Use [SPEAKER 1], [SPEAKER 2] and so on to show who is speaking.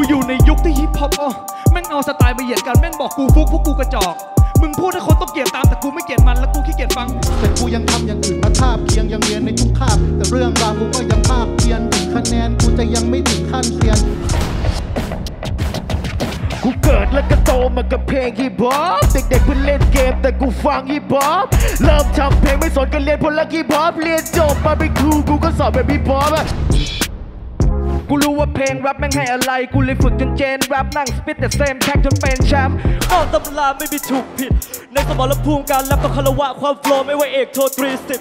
[SPEAKER 1] กูอยู่ในยุคที่ฮิปฮอปอะแม่งเอาสไตล์มาเหยียดกันแม่งบอกกูฟลุกพวกกูกระจอกมึงพูดให้คนต้องเกลียดตามแต่กูไม่เกลียดมันแล้วกูขี้เกียจฟัง
[SPEAKER 2] แต่กูยังทำอย่างอื่นมาทาบเคียงยังเรียนในทุกคาบแต่เรื่องราวกูก็ยังพากเพียรถึงคะแนนกูจะยังไม่ถึงขั้นเซียน
[SPEAKER 3] กูเกิดแล้วก็โตมากับเพลงฮิปฮอปเด็กๆเพิ่งเล่นเกมแต่กูฟังฮิปฮอปเริ่มทำเพลงไม่สนกันเรียนฟังฮิปฮอปเรียนจบมาเป็นครูกูก็สอนแบบฮิปฮอปอะ
[SPEAKER 1] กูรู้ว่า เพลงแรปแม่งให้อะไร กูเลยฝึกจนเจนแรปนั่งสปิดแต่เซมแท็กจนเป็นแชมป์
[SPEAKER 4] นอกตำราไม่มีถูกผิด ในสมรภูมิการแรปต้องคารวะความโฟล์ไม่ว่าเอกโทรตรีสิบ